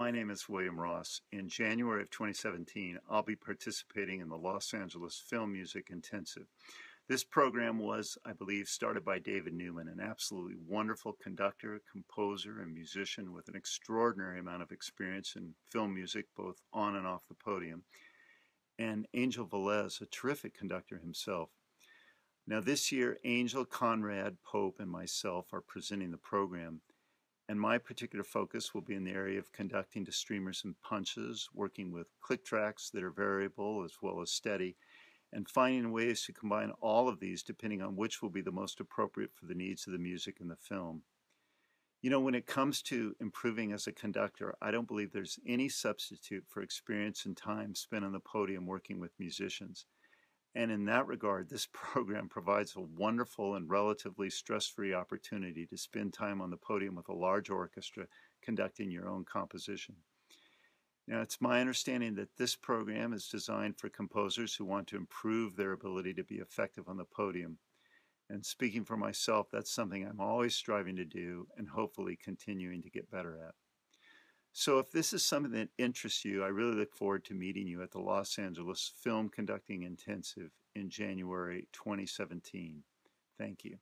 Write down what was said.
My name is William Ross. In January of 2017, I'll be participating in the Los Angeles Film Music Intensive. This program was, I believe, started by David Newman, an absolutely wonderful conductor, composer, and musician with an extraordinary amount of experience in film music, both on and off the podium, and Angel Velez, a terrific conductor himself. Now, this year, Angel, Conrad, Pope, and myself are presenting the program and my particular focus will be in the area of conducting to streamers and punches, working with click tracks that are variable as well as steady, and finding ways to combine all of these depending on which will be the most appropriate for the needs of the music in the film. You know, when it comes to improving as a conductor, I don't believe there's any substitute for experience and time spent on the podium working with musicians. And in that regard, this program provides a wonderful and relatively stress free opportunity to spend time on the podium with a large orchestra conducting your own composition. Now, it's my understanding that this program is designed for composers who want to improve their ability to be effective on the podium. And speaking for myself, that's something I'm always striving to do and hopefully continuing to get better at. So, if this is something that interests you, I really look forward to meeting you at the Los Angeles Film Conducting Intensive in January 2017. Thank you.